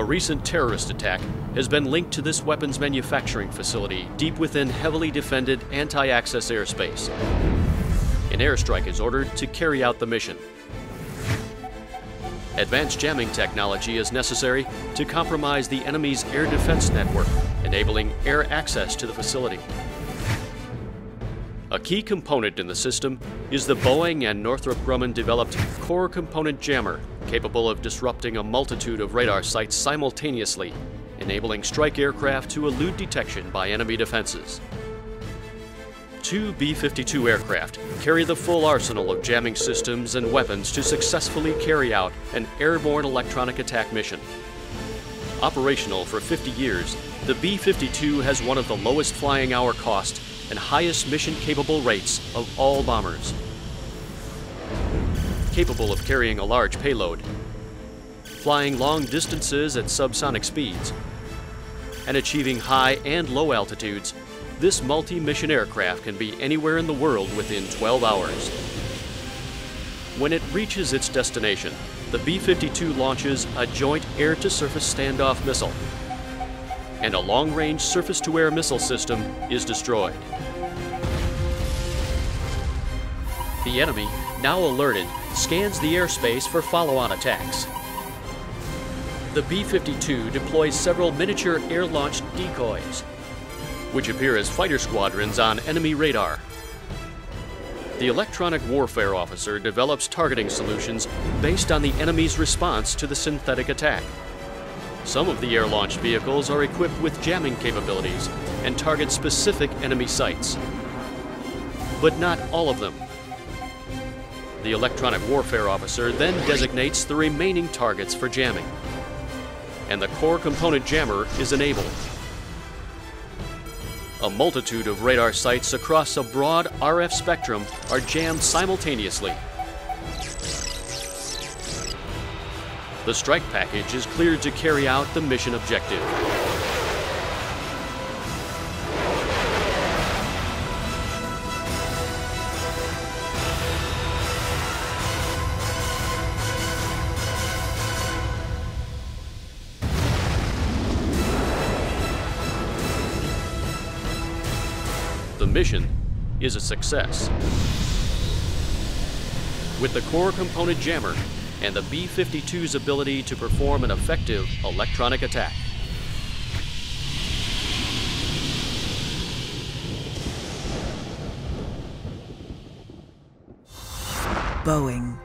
A recent terrorist attack has been linked to this weapons manufacturing facility deep within heavily defended anti access airspace. An airstrike is ordered to carry out the mission. Advanced jamming technology is necessary to compromise the enemy's air defense network, enabling air access to the facility. A key component in the system is the Boeing and Northrop Grumman developed Core Component Jammer, capable of disrupting a multitude of radar sites simultaneously, enabling strike aircraft to elude detection by enemy defenses. Two B 52 aircraft carry the full arsenal of jamming systems and weapons to successfully carry out an airborne electronic attack mission. Operational for 50 years, the B 52 has one of the lowest flying hour cost and highest mission capable rates of all bombers. Capable of carrying a large payload, flying long distances at subsonic speeds, and achieving high and low altitudes, this multi-mission aircraft can be anywhere in the world within 12 hours. When it reaches its destination, the B-52 launches a joint air-to-surface standoff missile and a long-range surface-to-air missile system is destroyed. The enemy, now alerted, scans the airspace for follow-on attacks. The B-52 deploys several miniature air-launched decoys, which appear as fighter squadrons on enemy radar. The electronic warfare officer develops targeting solutions based on the enemy's response to the synthetic attack. Some of the air-launched vehicles are equipped with jamming capabilities and target specific enemy sites. But not all of them. The electronic warfare officer then designates the remaining targets for jamming. And the core component jammer is enabled. A multitude of radar sites across a broad RF spectrum are jammed simultaneously The strike package is cleared to carry out the mission objective. The mission is a success. With the core component jammer, and the B-52's ability to perform an effective electronic attack. Boeing